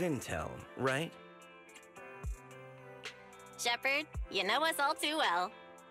of intel, right? Shepard, you know us all too well.